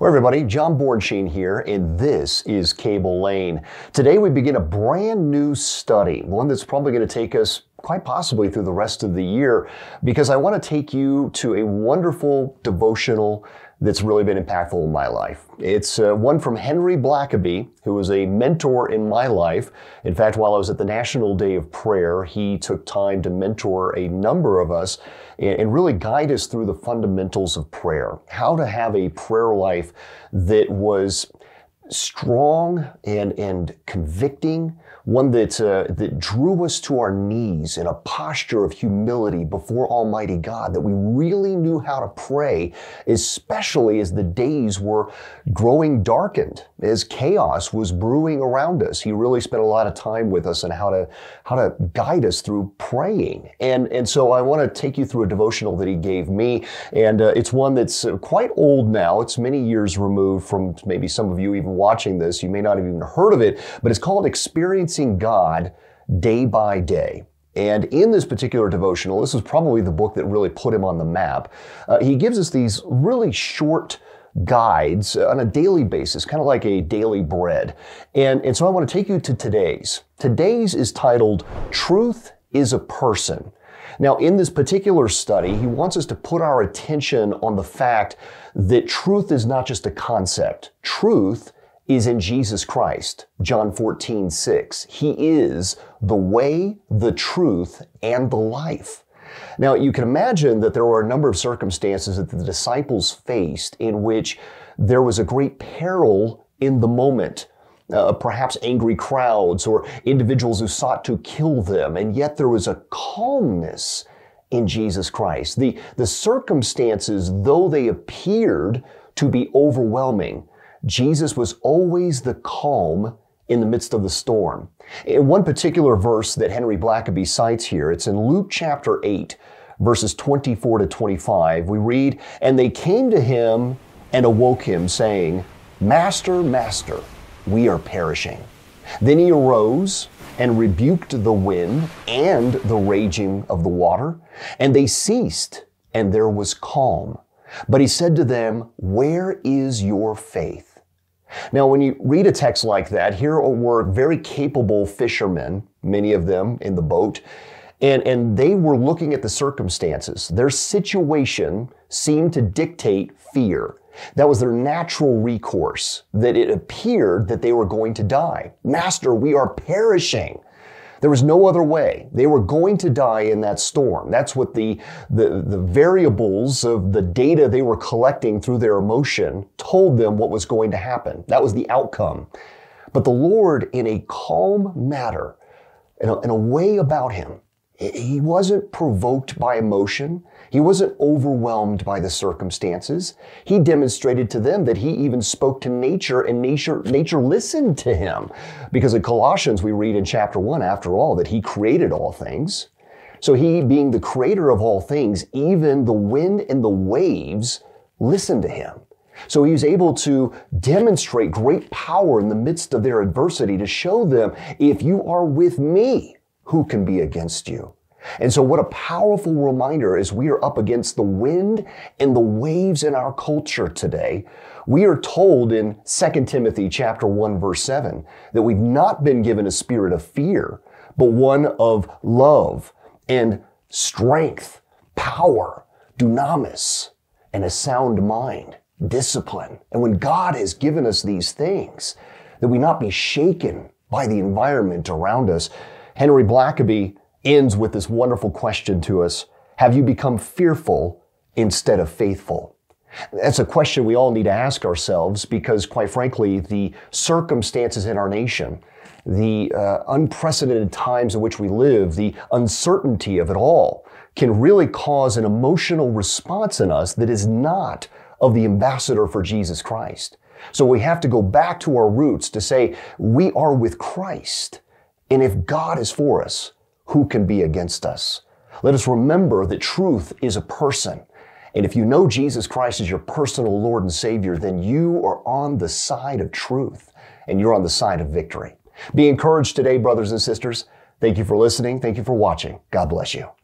Well, everybody, John Bornschein here, and this is Cable Lane. Today we begin a brand new study, one that's probably going to take us quite possibly through the rest of the year, because I want to take you to a wonderful devotional that's really been impactful in my life. It's uh, one from Henry Blackaby, who was a mentor in my life. In fact, while I was at the National Day of Prayer, he took time to mentor a number of us and, and really guide us through the fundamentals of prayer, how to have a prayer life that was strong and, and convicting, one that, uh, that drew us to our knees in a posture of humility before Almighty God, that we really knew how to pray, especially as the days were growing darkened, as chaos was brewing around us. He really spent a lot of time with us on how to, how to guide us through praying. And, and so I want to take you through a devotional that he gave me. And uh, it's one that's uh, quite old now. It's many years removed from maybe some of you even watching this. You may not have even heard of it, but it's called Experiencing God day by day. And in this particular devotional, this is probably the book that really put him on the map. Uh, he gives us these really short guides on a daily basis, kind of like a daily bread. And, and so I want to take you to today's. Today's is titled Truth is a Person. Now, in this particular study, he wants us to put our attention on the fact that truth is not just a concept. Truth is in Jesus Christ. John 14, 6. He is the way, the truth, and the life. Now, you can imagine that there were a number of circumstances that the disciples faced in which there was a great peril in the moment. Uh, perhaps angry crowds or individuals who sought to kill them, and yet there was a calmness in Jesus Christ. The, the circumstances, though they appeared to be overwhelming, Jesus was always the calm in the midst of the storm. In one particular verse that Henry Blackaby cites here, it's in Luke chapter 8, verses 24 to 25. We read, And they came to him and awoke him, saying, Master, Master, we are perishing. Then he arose and rebuked the wind and the raging of the water, and they ceased, and there was calm. But he said to them, Where is your faith? Now, when you read a text like that, here were very capable fishermen, many of them in the boat, and, and they were looking at the circumstances. Their situation seemed to dictate fear. That was their natural recourse, that it appeared that they were going to die. Master, we are perishing. There was no other way. They were going to die in that storm. That's what the, the, the variables of the data they were collecting through their emotion told them what was going to happen. That was the outcome. But the Lord, in a calm manner, in a, in a way about him, he wasn't provoked by emotion. He wasn't overwhelmed by the circumstances. He demonstrated to them that he even spoke to nature and nature, nature listened to him. Because in Colossians, we read in chapter one, after all, that he created all things. So he, being the creator of all things, even the wind and the waves listened to him. So he was able to demonstrate great power in the midst of their adversity to show them, if you are with me, who can be against you? And so what a powerful reminder as we are up against the wind and the waves in our culture today. We are told in 2 Timothy chapter 1 verse 7 that we've not been given a spirit of fear, but one of love and strength, power, dunamis, and a sound mind, discipline. And when God has given us these things, that we not be shaken by the environment around us. Henry Blackaby ends with this wonderful question to us Have you become fearful instead of faithful? That's a question we all need to ask ourselves because, quite frankly, the circumstances in our nation, the uh, unprecedented times in which we live, the uncertainty of it all can really cause an emotional response in us that is not of the ambassador for Jesus Christ. So we have to go back to our roots to say, we are with Christ. And if God is for us, who can be against us? Let us remember that truth is a person. And if you know Jesus Christ as your personal Lord and Savior, then you are on the side of truth and you're on the side of victory. Be encouraged today, brothers and sisters. Thank you for listening. Thank you for watching. God bless you.